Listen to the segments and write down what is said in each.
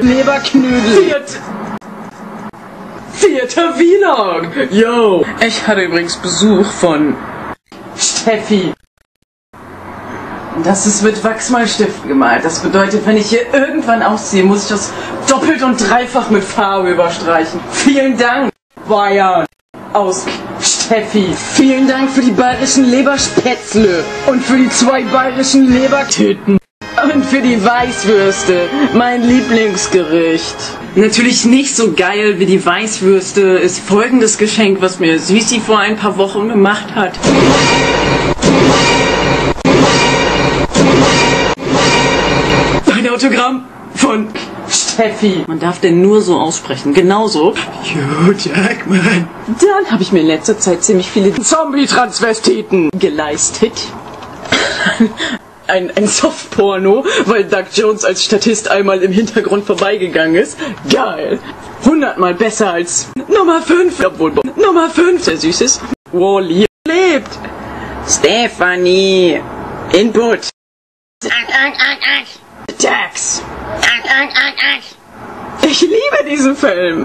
Leberknödel. Viert. Vierter Vlog. Yo. Ich hatte übrigens Besuch von Steffi. Das ist mit Wachsmalstiften gemalt. Das bedeutet, wenn ich hier irgendwann ausziehe, muss ich das doppelt und dreifach mit Farbe überstreichen. Vielen Dank, Bayern. Aus Steffi. Vielen Dank für die bayerischen Leberspätzle und für die zwei bayerischen Lebertüten. Und für die Weißwürste, mein Lieblingsgericht. Natürlich nicht so geil wie die Weißwürste ist folgendes Geschenk, was mir Süßi vor ein paar Wochen gemacht hat. Ein Autogramm von Steffi. Man darf den nur so aussprechen. Genauso. Hugh Jackman. Dann habe ich mir in letzter Zeit ziemlich viele Zombie-Transvestiten geleistet. Ein, ein Softporno, weil Doug Jones als Statist einmal im Hintergrund vorbeigegangen ist. Geil. Hundertmal besser als Nummer 5. Obwohl Nummer 5 sehr süß ist. Wally lebt. Stephanie. Input. Dax. Ich liebe diesen Film.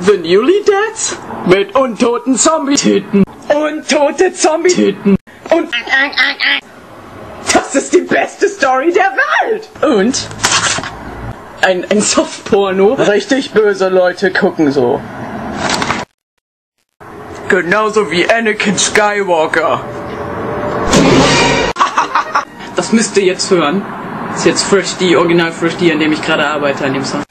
The Newly Dads mit untoten Zombie-Tüten. Untote Zombie-Tüten. Und das ist die beste Story der Welt. Und ein, ein Softporno. Richtig böse Leute gucken so. Genauso wie Anakin Skywalker. Das müsst ihr jetzt hören. Das ist jetzt Fresh D, Original Fresh D, an dem ich gerade arbeite, an dem Song.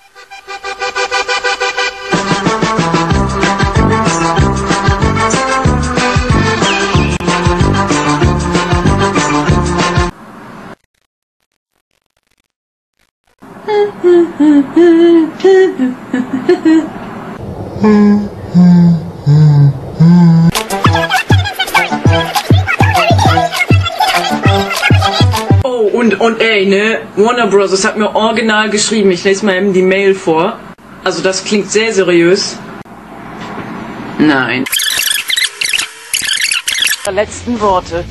Oh, und, und ey, ne? Warner Bros. hat mir original geschrieben. Ich lese mal eben die Mail vor. Also das klingt sehr seriös. Nein. Letzten Worte.